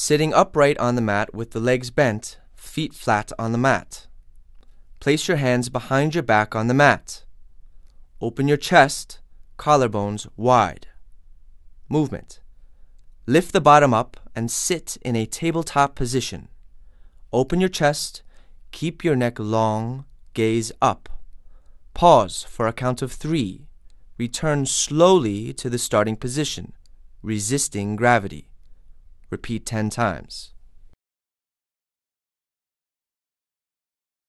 Sitting upright on the mat with the legs bent, feet flat on the mat. Place your hands behind your back on the mat. Open your chest, collarbones wide. Movement. Lift the bottom up and sit in a tabletop position. Open your chest, keep your neck long, gaze up. Pause for a count of three. Return slowly to the starting position, resisting gravity. Repeat 10 times.